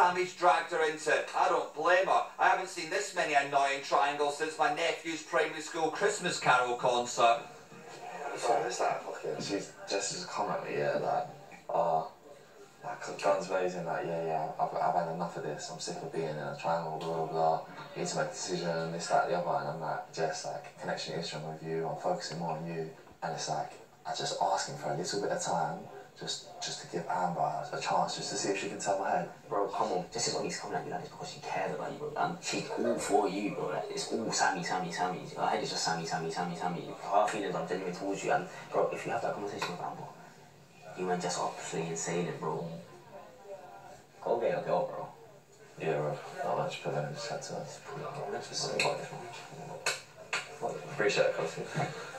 Sammy's dragged her into. I don't blame her. I haven't seen this many annoying triangles since my nephew's primary school Christmas Carol concert. So it's like fucking, she's just as me, yeah, like, oh, like, guns blazing, like, yeah, yeah, I've, I've had enough of this, I'm sick of being in a triangle, blah, blah, blah, need to make a decision, and this, that, the other, and I'm like, Jess, like, connection is strong with you, I'm focusing more on you, and it's like, I'm just asking for a little bit of time, just just to give Amber a chance, just to see if she can tell my head. Bro, come on. This is what he's coming at you like this because she cares about you, bro. And she's all for you, bro. Like, it's all Sammy, Sammy, Sammy. Her head is just Sammy, Sammy, Sammy, Sammy. Her feelings are genuine towards you. And, bro, if you have that conversation with Amber, you went just up fleeing it, bro. Go get your girl, bro. Yeah, bro. No, I just put that in the chat to us. Let's just say, what if, Appreciate it, Kosi.